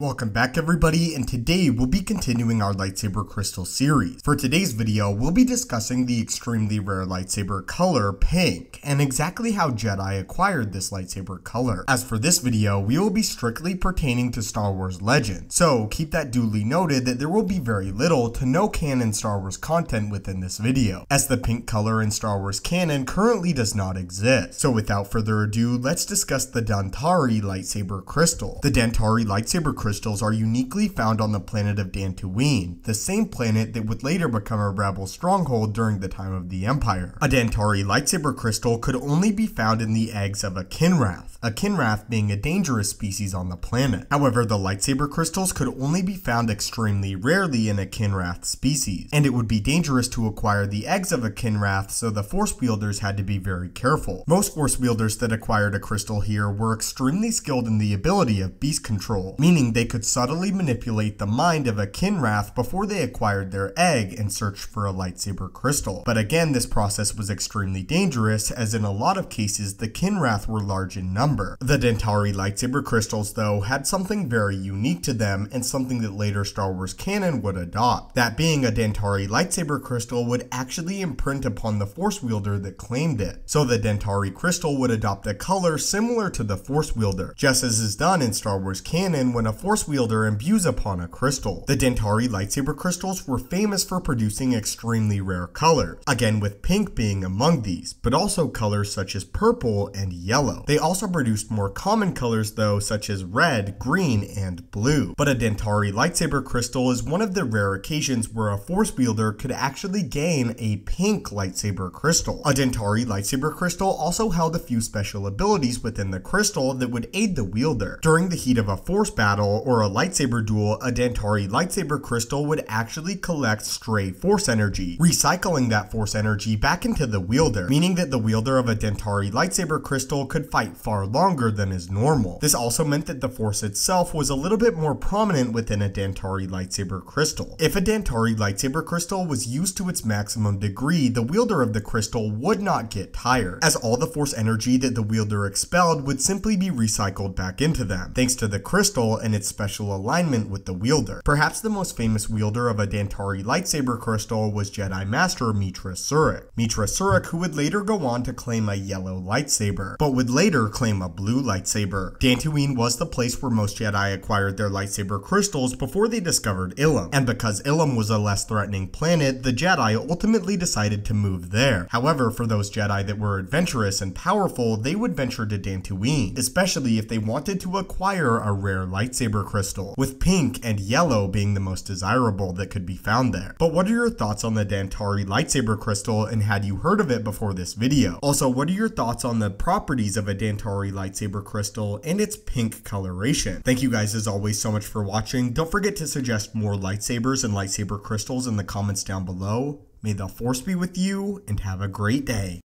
Welcome back everybody, and today we'll be continuing our lightsaber crystal series. For today's video, we'll be discussing the extremely rare lightsaber color, pink, and exactly how Jedi acquired this lightsaber color. As for this video, we will be strictly pertaining to Star Wars Legends so keep that duly noted that there will be very little to no canon Star Wars content within this video, as the pink color in Star Wars canon currently does not exist. So without further ado, let's discuss the Dantari lightsaber crystal. The Dantari lightsaber crystal crystals are uniquely found on the planet of Dantooine, the same planet that would later become a rebel stronghold during the time of the Empire. A Dantari lightsaber crystal could only be found in the eggs of a Kinrath, a Kinrath being a dangerous species on the planet. However, the lightsaber crystals could only be found extremely rarely in a Kinrath species, and it would be dangerous to acquire the eggs of a Kinrath, so the Force wielders had to be very careful. Most Force wielders that acquired a crystal here were extremely skilled in the ability of beast control, meaning they could subtly manipulate the mind of a Kinrath before they acquired their egg and searched for a lightsaber crystal. But again, this process was extremely dangerous, as in a lot of cases, the Kinrath were large in number. The Dantari lightsaber crystals, though, had something very unique to them and something that later Star Wars canon would adopt. That being a Dantari lightsaber crystal would actually imprint upon the Force wielder that claimed it. So the Dantari crystal would adopt a color similar to the Force wielder, just as is done in Star Wars canon when a Force wielder imbues upon a crystal. The Dantari lightsaber crystals were famous for producing extremely rare colors, again with pink being among these, but also colors such as purple and yellow. They also produced more common colors though, such as red, green, and blue. But a Dantari lightsaber crystal is one of the rare occasions where a Force wielder could actually gain a pink lightsaber crystal. A Dantari lightsaber crystal also held a few special abilities within the crystal that would aid the wielder. During the heat of a Force battle, or a lightsaber duel, a Dantari lightsaber crystal would actually collect stray force energy, recycling that force energy back into the wielder, meaning that the wielder of a Dantari lightsaber crystal could fight far longer than is normal. This also meant that the force itself was a little bit more prominent within a Dantari lightsaber crystal. If a Dantari lightsaber crystal was used to its maximum degree, the wielder of the crystal would not get tired, as all the force energy that the wielder expelled would simply be recycled back into them, thanks to the crystal and its special alignment with the wielder. Perhaps the most famous wielder of a Dantari lightsaber crystal was Jedi Master Meetra Surik. Meetra Surik who would later go on to claim a yellow lightsaber, but would later claim a blue lightsaber. Dantooine was the place where most Jedi acquired their lightsaber crystals before they discovered Ilum, and because Ilum was a less threatening planet, the Jedi ultimately decided to move there. However, for those Jedi that were adventurous and powerful, they would venture to Dantooine, especially if they wanted to acquire a rare lightsaber crystal, with pink and yellow being the most desirable that could be found there. But what are your thoughts on the Dantari lightsaber crystal and had you heard of it before this video? Also, what are your thoughts on the properties of a Dantari lightsaber crystal and its pink coloration? Thank you guys as always so much for watching. Don't forget to suggest more lightsabers and lightsaber crystals in the comments down below. May the force be with you and have a great day.